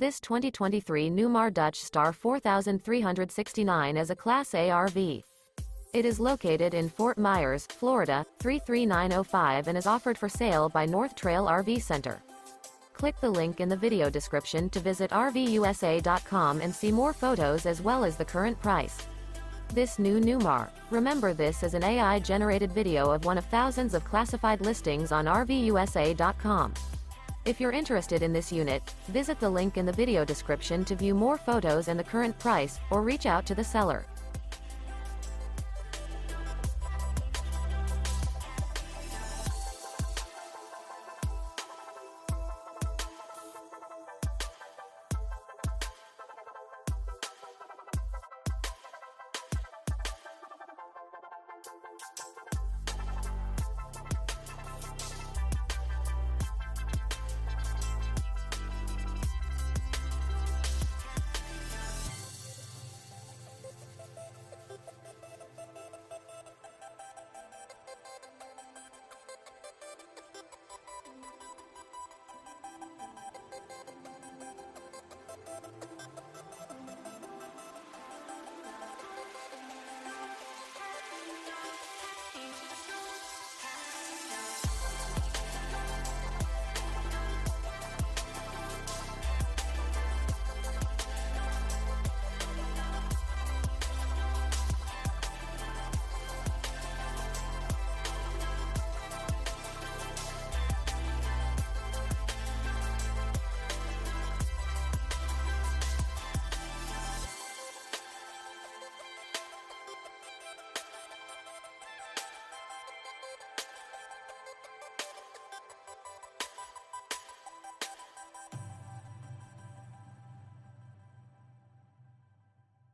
This 2023 Newmar Dutch Star 4369 is a Class A RV. It is located in Fort Myers, Florida, 33905 and is offered for sale by North Trail RV Center. Click the link in the video description to visit RVUSA.com and see more photos as well as the current price. This new Newmar. Remember this is an AI-generated video of one of thousands of classified listings on RVUSA.com. If you're interested in this unit, visit the link in the video description to view more photos and the current price, or reach out to the seller.